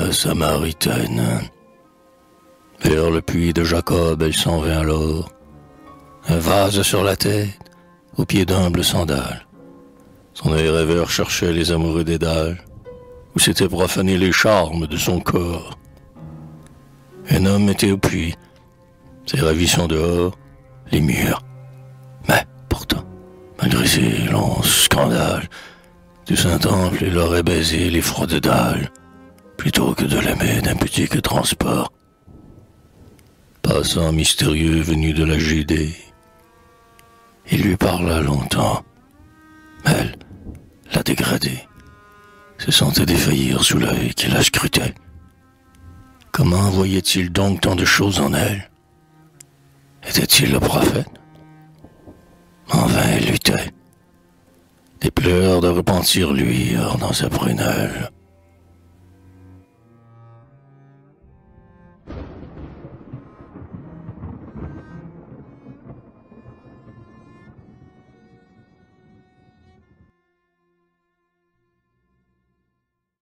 la Samaritaine. Vers le puits de Jacob, elle s'en vint alors, un vase sur la tête, aux pieds d'humbles sandales. Son œil rêveur cherchait les amoureux des dalles, où s'étaient profanés les charmes de son corps. Un homme était au puits, ses ravissants dehors, les murs. Mais, pourtant, malgré ces longs scandales, du Saint-Temple, il aurait baisé les froides dalles, plutôt que de l'aimer d'un petit transport. Passant mystérieux venu de la Judée, il lui parla longtemps. Elle l'a dégradé, se sentait défaillir sous l'œil qui la scrutait. Comment voyait-il donc tant de choses en elle? Était-il le prophète? En vain elle luttait. Des pleurs de repentir luirent dans sa prunelle.